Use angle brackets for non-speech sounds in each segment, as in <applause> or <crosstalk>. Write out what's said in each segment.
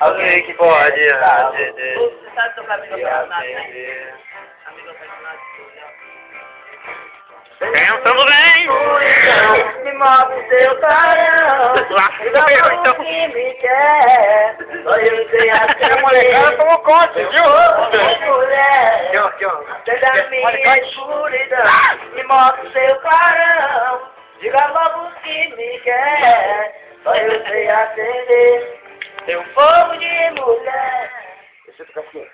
Alguém que pode atender. Você sabe tocar amigo apaixonado, né? Amigo apaixonado. Pensando bem. Move seu carão. Então. que me quer. Só eu sei A <laughs> molecada tomou corte, viu? Mulher. Aqui, ó, aqui, ó. Seja minha escuridão. Me mostre seu carão. Diga logo que me quer. Só eu sei atender. Seu fogo de mulher. Deixa eu ficar aqui.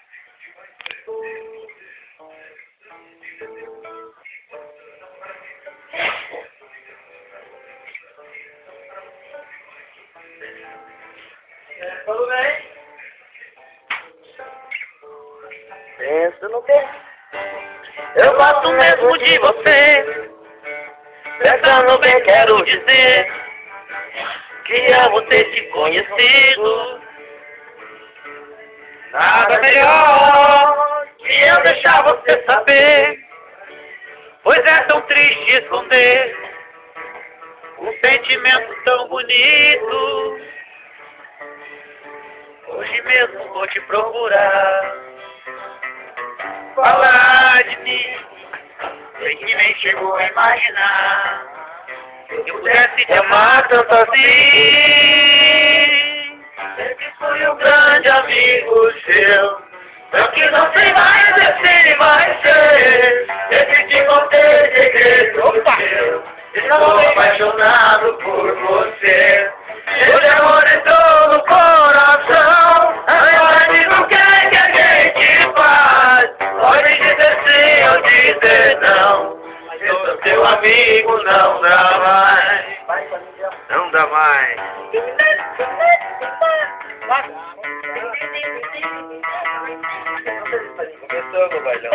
Tudo bem? Pensa no bem. Eu gosto mesmo de você. Pensando bem, quero dizer que amo ter te conhecido. Nada melhor que eu deixar você saber. Pois é tão triste esconder um sentimento tão bonito. Hoje mesmo vou te procurar. Falar de mim, sei que nem chegou a imaginar. Que eu pudesse te amar tanto assim. Sempre fui um grande amigo seu. Só que não sei mais se ser. Te contei amigo, não dá mais. Não dá mais. Começou, meu bailão.